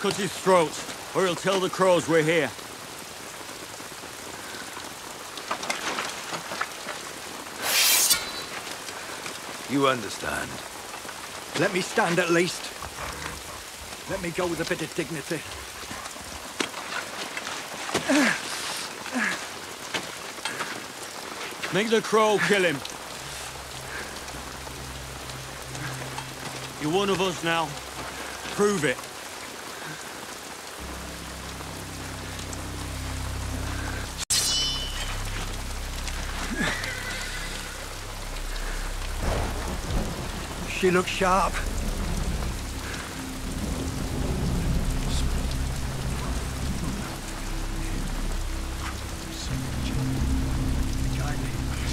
cut his throat, or he'll tell the crows we're here. You understand. Let me stand at least. Let me go with a bit of dignity. Make the crow kill him. You're one of us now. Prove it. She looks sharp.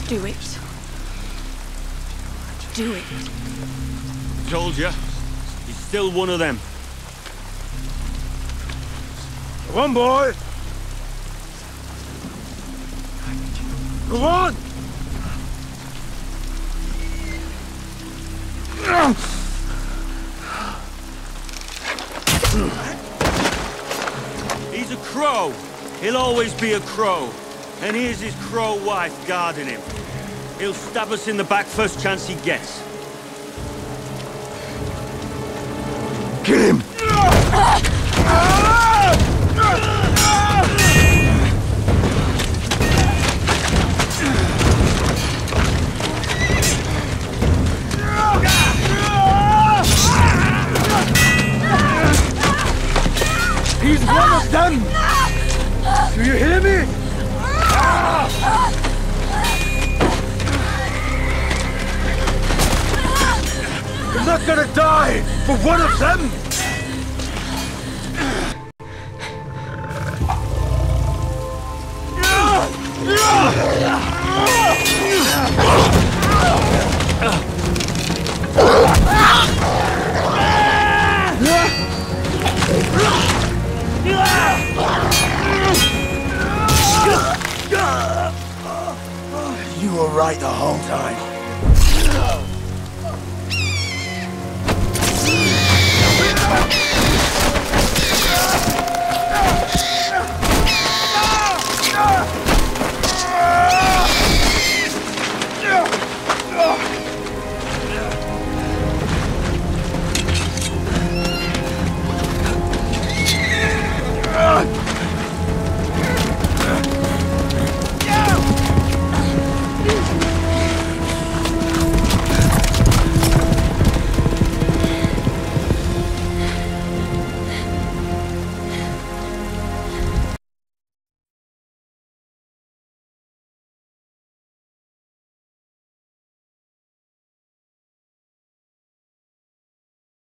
Do it. Do it. Told you. He's still one of them. Come on, boy! Come on! He's a crow. He'll always be a crow. And here's his crow wife guarding him. He'll stab us in the back first chance he gets. Kill him! Ah! He's one! Do you hear me? You're not gonna die for one of them! were right the whole time.